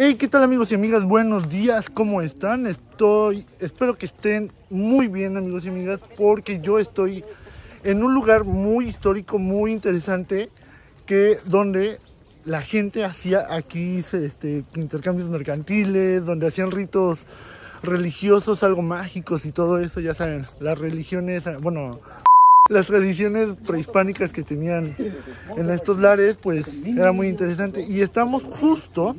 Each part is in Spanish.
Hey, ¿qué tal amigos y amigas? Buenos días, ¿cómo están? Estoy, espero que estén muy bien amigos y amigas porque yo estoy en un lugar muy histórico, muy interesante, que donde la gente hacía aquí este, intercambios mercantiles, donde hacían ritos religiosos, algo mágicos y todo eso, ya saben, las religiones, bueno, las tradiciones prehispánicas que tenían en estos lares, pues era muy interesante. Y estamos justo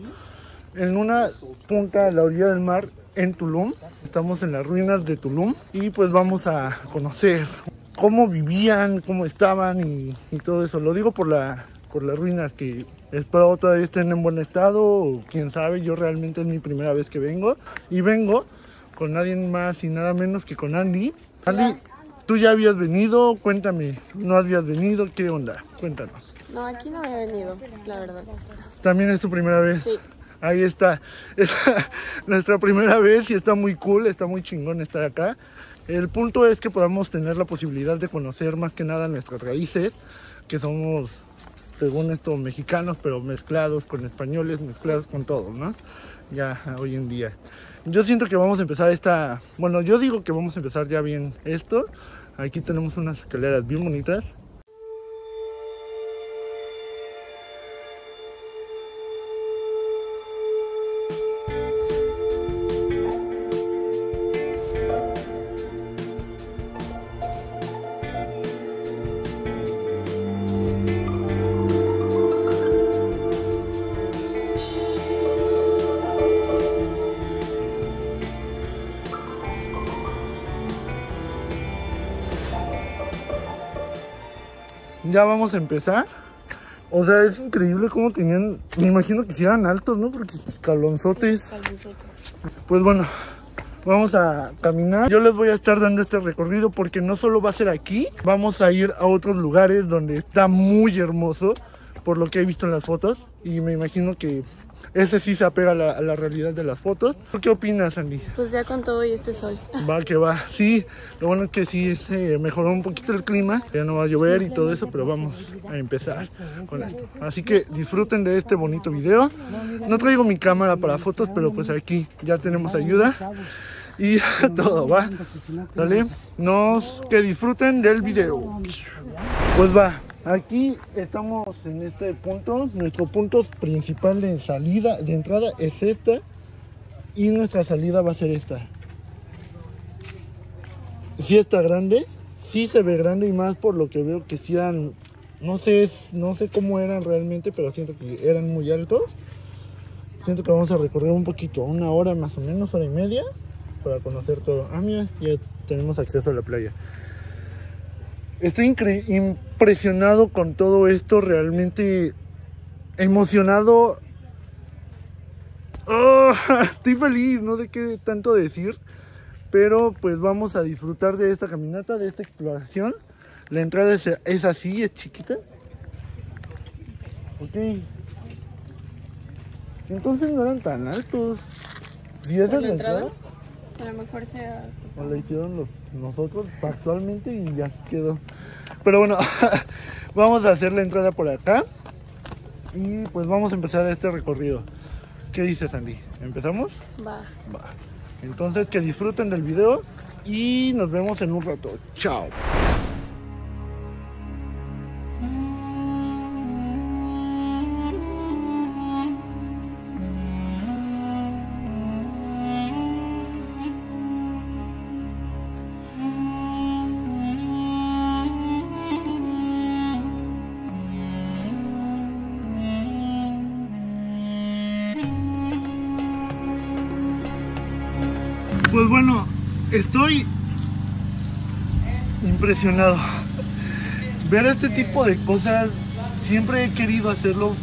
en una punta a la orilla del mar en Tulum. Estamos en las ruinas de Tulum y pues vamos a conocer cómo vivían, cómo estaban y, todo eso. Lo digo por, la, por las ruinas que espero todavía estén en buen estado o quién sabe, yo realmente es mi primera vez que vengo y vengo con nadie más y nada menos que con Andy. Andy, tú ya habías venido, cuéntame, no habías venido, ¿qué onda? Cuéntanos. No, aquí no había venido, la verdad. ¿También es tu primera vez? Sí. Ahí está. Es nuestra primera vez y está muy cool, está muy chingón estar acá. El punto es que podamos tener la posibilidad de conocer más que nada nuestras raíces, que somos, según esto, mexicanos, pero mezclados con españoles, mezclados con todos, ¿no? Ya hoy en día. Yo siento que vamos a empezar esta, bueno, yo digo que vamos a empezar ya bien esto. Aquí tenemos unas escaleras bien bonitas ya vamos a empezar. O sea, es increíble cómo tenían, me imagino que si eran altos, ¿no? Porque escalonzotes. Pues bueno, vamos a caminar. Yo les voy a estar dando este recorrido porque no solo va a ser aquí, vamos a ir a otros lugares donde está muy hermoso, por lo que he visto en las fotos. Y me imagino que ese sí se apega a la, realidad de las fotos. ¿Qué opinas, Andy? Pues ya con todo y este sol. Va, que va. Sí, lo bueno es que sí se mejoró un poquito el clima. Ya no va a llover y todo eso, pero vamos a empezar con esto. Así que disfruten de este bonito video. No traigo mi cámara para fotos, pero pues aquí ya tenemos ayuda. Y todo, ¿va? Dale, nos que disfruten del video. Pues va, Aquí estamos en este punto. Nuestro punto principal de salida, de entrada es esta. Y nuestra salida va a ser esta. Si está grande, sí se ve grande y más por lo que veo que sí eran, no sé, no sé cómo eran realmente, pero siento que eran muy altos. Siento que vamos a recorrer un poquito, una hora más o menos, hora y media, para conocer todo. Ah, mira, ya tenemos acceso a la playa. Estoy impresionado con todo esto, realmente emocionado. Oh, estoy feliz, no sé qué tanto decir, pero pues vamos a disfrutar de esta caminata, de esta exploración. La entrada es, así, es chiquita. Ok. Entonces no eran tan altos. Si esa es la entrada? A lo mejor sea. O la hicieron los, nosotros actualmente y ya quedó. Pero bueno, vamos a hacer la entrada por acá. Y pues vamos a empezar este recorrido. ¿Qué dices, Andy? ¿Empezamos? Va. Va. Entonces que disfruten del video y nos vemos en un rato. Chao. Pues bueno, estoy impresionado. Ver este tipo de cosas, siempre he querido hacerlo,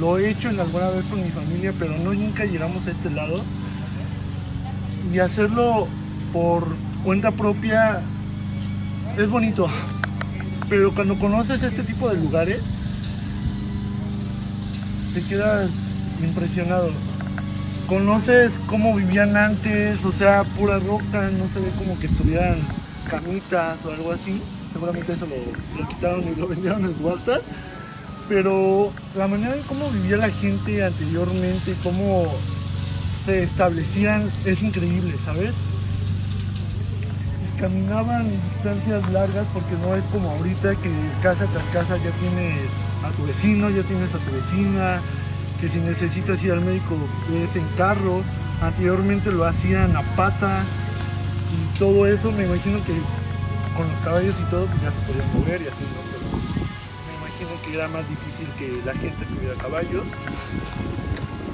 lo he hecho en alguna vez con mi familia, pero no nunca llegamos a este lado. Y hacerlo por cuenta propia es bonito, pero cuando conoces este tipo de lugares, te quedas impresionado conoces cómo vivían antes, o sea, pura roca, no se ve como que estuvieran camitas o algo así. Seguramente eso lo, quitaron y lo vendieron en subasta. Pero la manera en cómo vivía la gente anteriormente, cómo se establecían es increíble, ¿sabes? Caminaban distancias largas porque no es como ahorita que casa tras casa ya tienes a tu vecino, ya tienes a tu vecina, que si necesitas ir al médico es en carro, anteriormente lo hacían a pata. Y todo eso me imagino que con los caballos y todo pues ya se podían mover y así, ¿no? Pero me imagino que era más difícil que la gente tuviera caballos.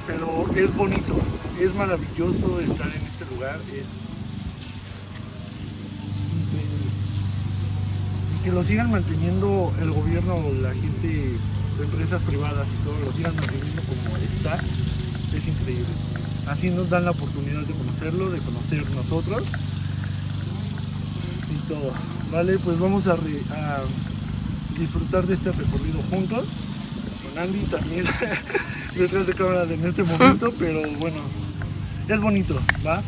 Pero es bonito, es maravilloso estar en este lugar, es que lo sigan manteniendo el gobierno, la gente, empresas privadas y todo, lo sigan manteniendo como está, es increíble. Así nos dan la oportunidad de conocerlo, de conocer nosotros y todo. Vale, pues vamos a, re- a disfrutar de este recorrido juntos. Con Andy también detrás de cámara en este momento, pero bueno, es bonito, ¿va?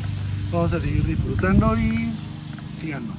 Vamos a seguir disfrutando y síganos.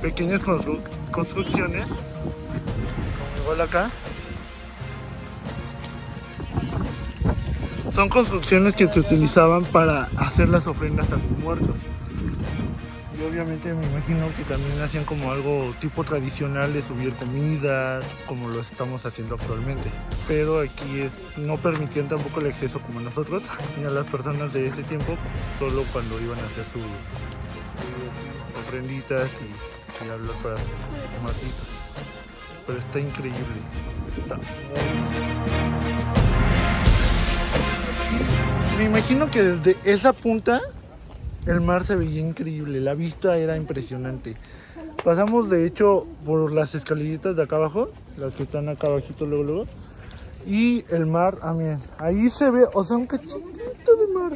Pequeñas constru- construcciones, igual acá, son construcciones que se utilizaban para hacer las ofrendas a sus muertos. Y obviamente me imagino que también hacían como algo tipo tradicional de subir comida, como lo estamos haciendo actualmente. Pero aquí es, no permitían tampoco el exceso como nosotros, ni a las personas de ese tiempo, solo cuando iban a hacer sus, ofrenditas y, y hablar para muertitos. Pero está increíble. Me imagino que desde esa punta el mar se veía increíble, la vista era impresionante. Pasamos de hecho por las escaleritas de acá abajo, las que están acá abajito luego luego. Y el mar, ah, miren, ahí se ve, o sea, un cachitito de mar.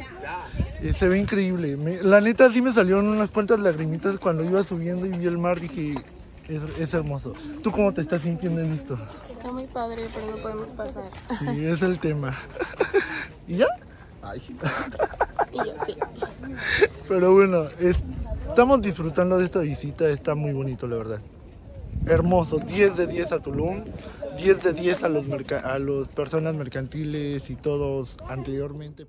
Eh, se ve increíble. Me- la neta sí me salieron unas cuantas lagrimitas cuando iba subiendo y vi el mar, dije, es, es hermoso. ¿Tú cómo te estás sintiendo en esto? Está muy padre, pero no podemos pasar. Sí, es el tema. ¿Y ya? Ay. Y yo sí. Pero bueno, es- estamos disfrutando de esta visita, está muy bonito la verdad. Hermoso, 10 de 10 a Tulum, 10 de 10 a los merca- a las personas mercantiles y todos anteriormente.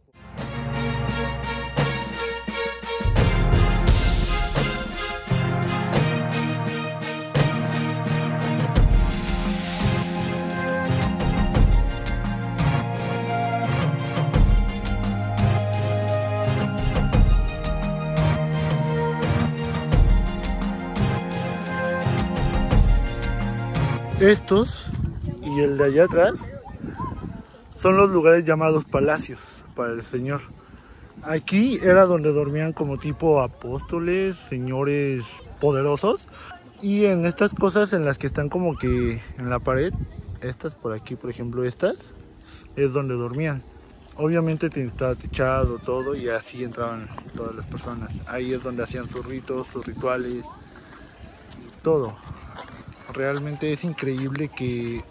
Estos y el de allá atrás son los lugares llamados palacios para el Señor. Aquí era donde dormían como tipo apóstoles, señores poderosos. Y en estas cosas en las que están como que en la pared, estas por aquí, por ejemplo, estas, es donde dormían. Obviamente te- estaba techado todo y así entraban todas las personas. Ahí es donde hacían sus ritos, sus rituales, todo. Realmente es increíble que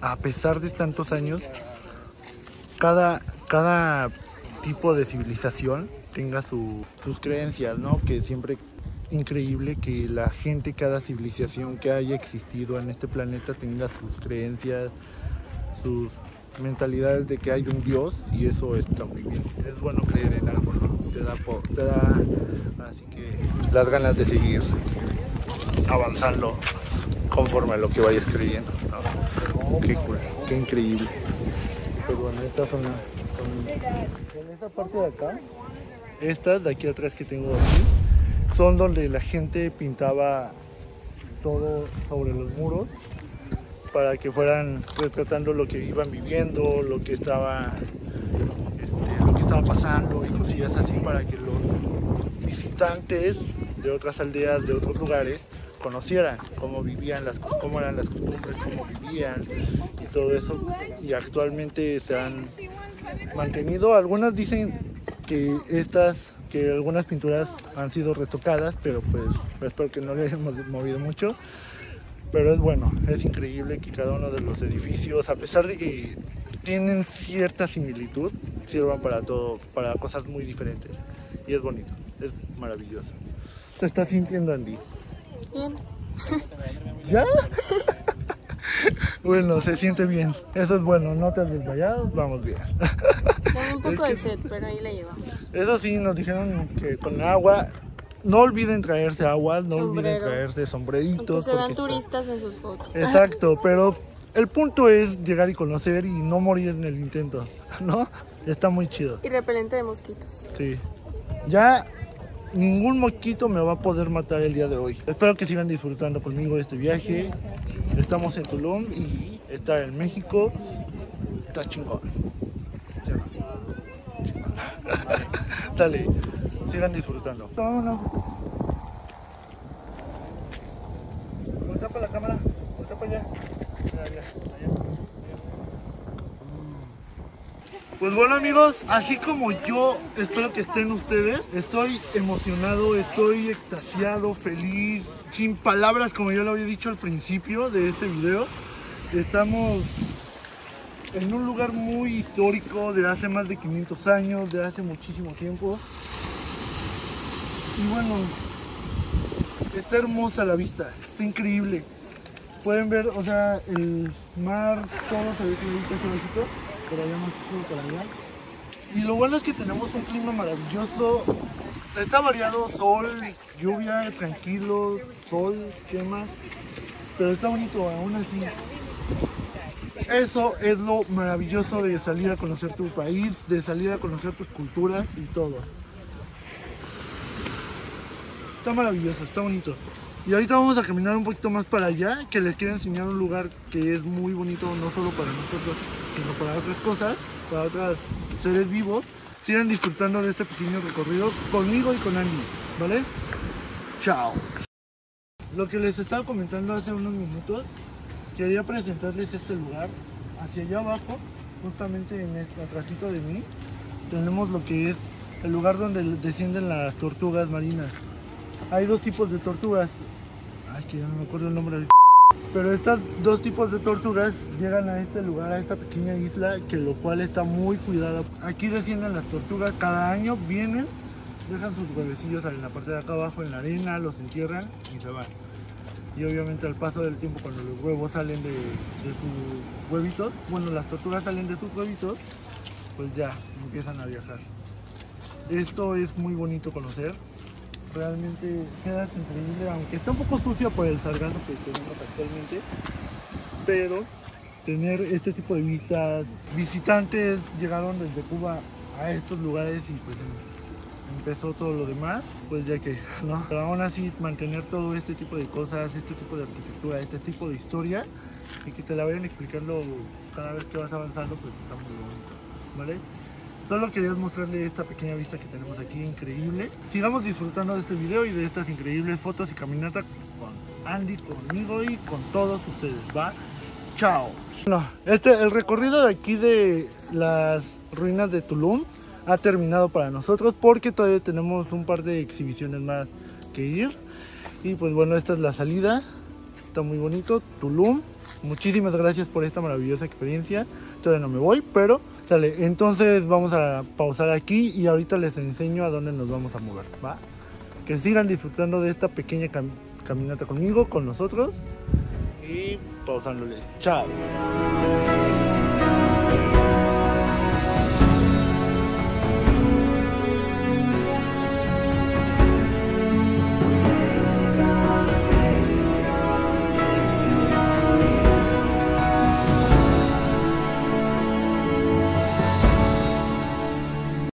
a pesar de tantos años, cada, cada tipo de civilización tenga su- sus creencias, ¿no? Que siempre increíble que la gente, cada civilización que haya existido en este planeta tenga sus creencias, sus mentalidades de que hay un Dios y eso está muy bien. Es bueno creer en algo, ¿no? Te da, po- te da así que las ganas de seguir avanzando conforme a lo que vayas creyendo. ¿no? Qué increíble. Pero bueno, esta zona, son- en esta parte de acá, estas de aquí atrás que tengo aquí, son donde la gente pintaba todo sobre los muros para que fueran retratando lo que iban viviendo, lo que estaba, este, lo que estaba pasando y cosillas así para que los visitantes de otras aldeas, de otros lugares, conocieran cómo vivían, las, cómo eran las costumbres, cómo vivían y todo eso. Y actualmente se han mantenido. Algunas dicen que estas, que algunas pinturas han sido retocadas, pero pues espero que no le hemos movido mucho. Pero es bueno, es increíble que cada uno de los edificios, a pesar de que tienen cierta similitud, sirvan para todo, para cosas muy diferentes. Y es bonito, es maravilloso. ¿Te estás sintiendo, Andy? Bien. ¿Ya? bueno, se siente bien. Eso es bueno, no te has desmayado, vamos bien. Tengo un poco de sed, pero ahí la llevamos. Eso sí, nos dijeron que con agua, no olviden traerse agua, no olviden traerse Aunque sombreritos. se vean está- turistas en sus fotos. Exacto, pero el punto es llegar y conocer y no morir en el intento, ¿no? Está muy chido. Y repelente de mosquitos. Sí. Ya ningún mosquito me va a poder matar el día de hoy. Espero que sigan disfrutando conmigo este viaje. Estamos en Tulum y está en México. Está chingón. Dale, sigan disfrutando. Vámonos. Voltea para la cámara. Voltea para allá. Allá, allá, allá. Pues bueno amigos, así como yo espero que estén ustedes, estoy emocionado, estoy extasiado, feliz, sin palabras como yo lo había dicho al principio de este video. Estamos en un lugar muy histórico de hace más de 500 años, de hace muchísimo tiempo. Y bueno, está hermosa la vista, está increíble. Pueden ver, o sea, el mar, todo se ve hacia abajito, Y lo bueno es que tenemos un clima maravilloso. Está variado, sol, lluvia, tranquilo, sol, quema. Pero está bonito aún así. Eso es lo maravilloso de salir a conocer tu país, de salir a conocer tus culturas y todo. Está maravilloso, está bonito. Y ahorita vamos a caminar un poquito más para allá, que les quiero enseñar un lugar que es muy bonito, no solo para nosotros, sino para otras cosas, para otros seres vivos. Sigan disfrutando de este pequeño recorrido conmigo y con Andy, ¿vale? Chao. Lo que les estaba comentando hace unos minutos, quería presentarles este lugar. Hacia allá abajo, justamente en el atrásito de mí, tenemos lo que es el lugar donde descienden las tortugas marinas. Hay dos tipos de tortugas. Ay, que ya no me acuerdo el nombre. ahorita. Pero estas dos tipos de tortugas llegan a este lugar, a esta pequeña isla, que lo cual está muy cuidada. Aquí descienden las tortugas, cada año vienen, dejan sus huevecillos en la parte de acá abajo en la arena, los entierran y se van. Y obviamente al paso del tiempo, cuando los huevos salen de, de sus huevitos, bueno, las tortugas salen de sus huevitos, pues ya empiezan a viajar. Esto es muy bonito conocer. Realmente queda increíble, aunque está un poco sucio por el sargazo que tenemos actualmente. Pero tener este tipo de vistas, visitantes llegaron desde Cuba a estos lugares y pues em- empezó todo lo demás, pues ya que, ¿no? Pero aún así mantener todo este tipo de cosas, este tipo de arquitectura, este tipo de historia y que te la vayan explicando cada vez que vas avanzando, pues está muy bonito, ¿vale? Solo quería mostrarle esta pequeña vista que tenemos aquí, increíble. Sigamos disfrutando de este video y de estas increíbles fotos y caminata con Andy, conmigo y con todos ustedes, ¿va? Chao. Bueno, este, el recorrido de aquí de las ruinas de Tulum ha terminado para nosotros porque todavía tenemos un par de exhibiciones más que ir. Y pues bueno, esta es la salida. Está muy bonito, Tulum. Muchísimas gracias por esta maravillosa experiencia. Todavía no me voy, pero sale. Entonces vamos a pausar aquí y ahorita les enseño a dónde nos vamos a mover, ¿va? Que sigan disfrutando de esta pequeña cam- caminata conmigo, con nosotros. Y pausándole. Chao.